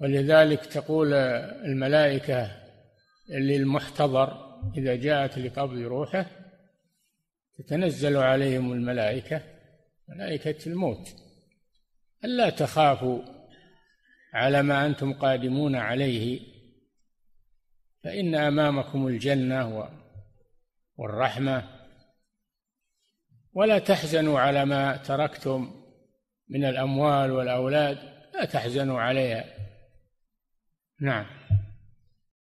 ولذلك تقول الملائكة للمحتضر إذا جاءت لقبض روحه تتنزل عليهم الملائكة ملائكة الموت. ألا تخافوا على ما أنتم قادمون عليه فإن أمامكم الجنة والرحمة. ولا تحزنوا على ما تركتم من الأموال والأولاد لا تحزنوا عليها. نعم.